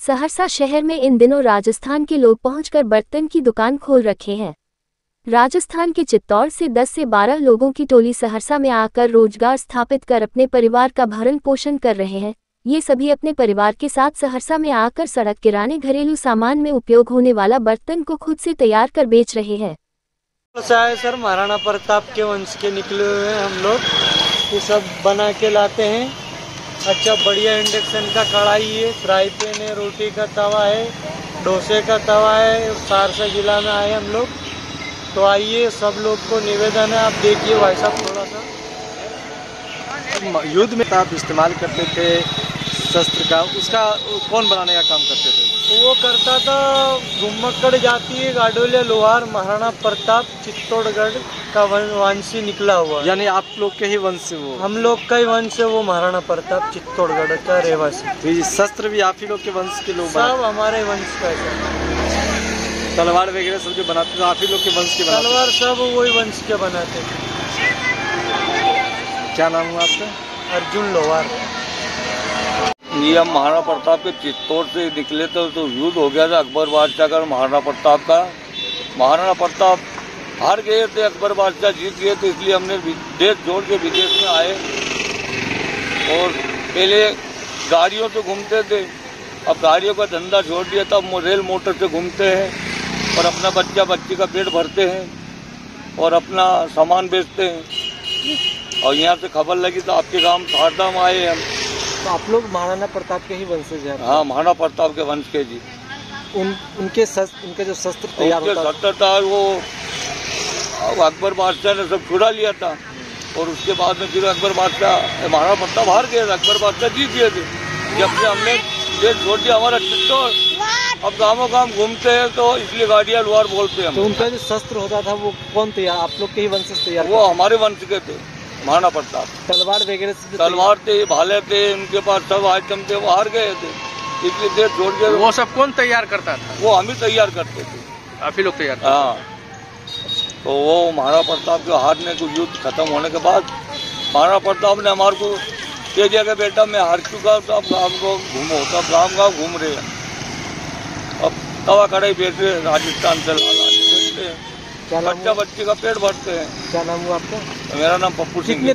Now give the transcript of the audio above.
सहरसा शहर में इन दिनों राजस्थान के लोग पहुंचकर बर्तन की दुकान खोल रखे हैं। राजस्थान के चित्तौड़ से 10 से 12 लोगों की टोली सहरसा में आकर रोज़गार स्थापित कर अपने परिवार का भरण पोषण कर रहे हैं। ये सभी अपने परिवार के साथ सहरसा में आकर सड़क, किराने, घरेलू सामान में उपयोग होने वाला बर्तन को खुद से तैयार कर बेच रहे हैं। है सर, महाराणा प्रताप के वंश के निकले हुए हम लोग। ये सब बना के लाते हैं। अच्छा बढ़िया इंडक्शन का कढ़ाई है, फ्राई पैन है, रोटी का तवा है, डोसे का तवा है, सहरसा जिला में आए हम लोग। तो आइए, सब लोग को निवेदन है, आप देखिए भाई साहब थोड़ा सा युद्ध में आप इस्तेमाल करते थे शस्त्र का, उसका, कौन बनाने का काम करते थे? वो करता था घुमक्कड़ जाती है गाडोलिया लोहार महाराणा प्रताप चित्तौड़गढ़ का वंशी निकला हुआ यानी आप लोग के ही वंश से वो। हम लोग का ही वंश है वो महाराणा प्रताप चित्तौड़गढ़ का रहवासी। शस्त्र भी आप ही लोग के वंश के लोग सब हमारे वंश का है। तलवार वगैरह सब जो बनाते थे आप ही लोग के वंश के तलवार सब वही वंश के बनाते। क्या नाम हुआ आपका? अर्जुन लोहार। ये हम महाराणा प्रताप के चित्तौड़ से निकले थे तो युद्ध हो गया था अकबर बादशाह का महाराणा प्रताप का। महाराणा प्रताप हार गए थे, अकबर बादशाह जीत गए थे, इसलिए हमने देश जोड़ के विदेश में आए। और पहले गाड़ियों से घूमते थे, अब गाड़ियों का धंधा छोड़ दिया था रेल मोटर से घूमते हैं और अपना बच्चा बच्ची का पेट भरते हैं और अपना सामान बेचते हैं। और यहाँ से खबर लगी तो आपके गाँव धारदाम आए हम। तो आप लोग महाराणा प्रताप के ही वंशज हैं हाँ? महाराणा प्रताप के वंश के जी। उन उनके शस्त्र उनके जो शस्त्र तैयार सत्तर था। वो अकबर बादशाह ने सब छुड़ा लिया था। और उसके बाद में फिर अकबर बादशाह महाराणा प्रताप हार गए थे अकबर बादशाह जीत गए थे। जब से हमने देश छोड़ दिया हमारा चित्तौड़ अब गाँवों गाँव घूमते हैं तो इसलिए गाड़िया लोहार बोलते हैं तो उनका जो शस्त्र होता था वो कौन तैयार आप लोग के ही वंशज तैयार वो हमारे वंश के थे। महाराणा प्रताप करते? तलवार वगैरह तलवार थे भाले थे उनके पास सब आइटम थे वो हार गए थे। इसलिए देश छोड़ के वो सब कौन तैयार करता था? वो हम ही तैयार करते थे। आप ही लोग तैयार हाँ। तो वो महाराणा प्रताप के हारने को युद्ध खत्म होने के बाद महाराणा प्रताप ने हमारे को कह दिया कि बेटा मैं हार चुका तो अब गाँव को घूमो तो अब गाँव गाँव घूम रहे हैं। अब तवा कढ़ाई बेच रहे हैं राजस्थान से लाल बच्चा बच्ची का पेट भरते हैं। क्या नाम हुआ आपका? मेरा नाम पप्पू सिंह है